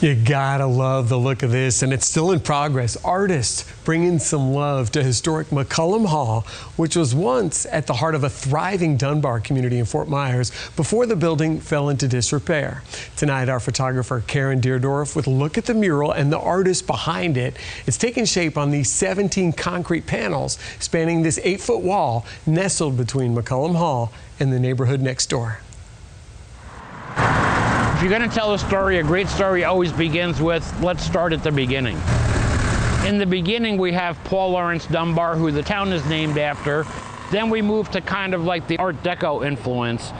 You gotta love the look of this, and it's still in progress. Artists bringing some love to historic McCollum Hall, which was once at the heart of a thriving Dunbar community in Fort Myers before the building fell into disrepair. Tonight, our photographer Karen Deerdorf with a look at the mural and the artist behind it. It's taking shape on these 17 concrete panels spanning this eight foot wall nestled between McCollum Hall and the neighborhood next door. If you're going to tell a story, a great story always begins with, let's start at the beginning. In the beginning, we have Paul Laurence Dunbar, who the town is named after. Then we move to kind of like the Art Deco influence.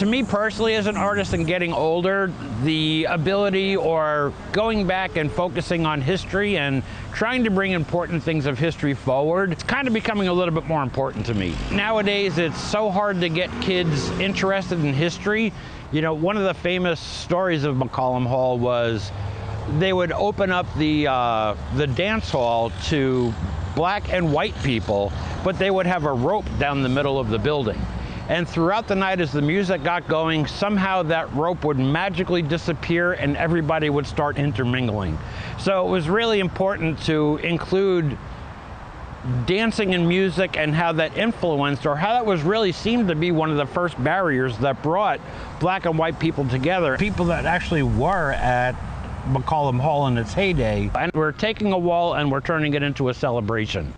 To me personally, as an artist and getting older, the ability or going back and focusing on history and trying to bring important things of history forward, it's kind of becoming a little bit more important to me. Nowadays, it's so hard to get kids interested in history you know, one of the famous stories of McCollum Hall was they would open up the, uh, the dance hall to black and white people, but they would have a rope down the middle of the building. And throughout the night, as the music got going, somehow that rope would magically disappear and everybody would start intermingling. So it was really important to include dancing and music and how that influenced or how that was really seemed to be one of the first barriers that brought black and white people together. People that actually were at McCollum Hall in its heyday. And we're taking a wall and we're turning it into a celebration.